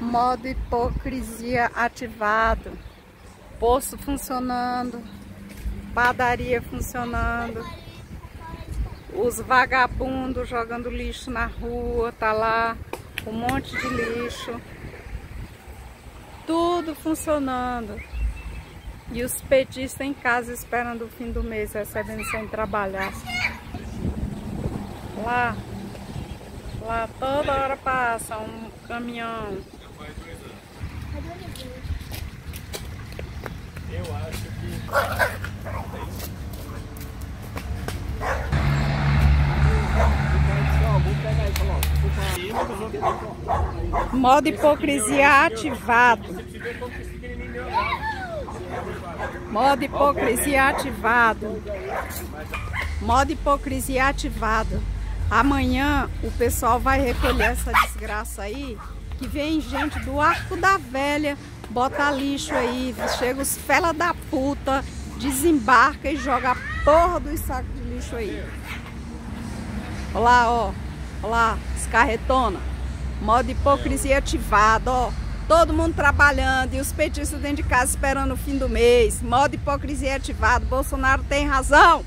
Modo hipocrisia ativado. Poço funcionando. Padaria funcionando. Os vagabundos jogando lixo na rua, tá lá. Um monte de lixo. Tudo funcionando. E os petistas em casa esperando o fim do mês, recebendo sem trabalhar. Lá, lá toda hora passa um caminhão. Eu acho que. Modo hipocrisia ativado. Modo hipocrisia ativado. Modo hipocrisia ativado. Amanhã o pessoal vai recolher essa desgraça aí. Que vem gente do arco da velha, bota lixo aí, chega os fela da puta, desembarca e joga a porra dos sacos de lixo aí. Olha lá, ó. Olha lá, escarretona. Modo hipocrisia ativado, ó. Todo mundo trabalhando e os petistas dentro de casa esperando o fim do mês. Modo hipocrisia ativado. Bolsonaro tem razão.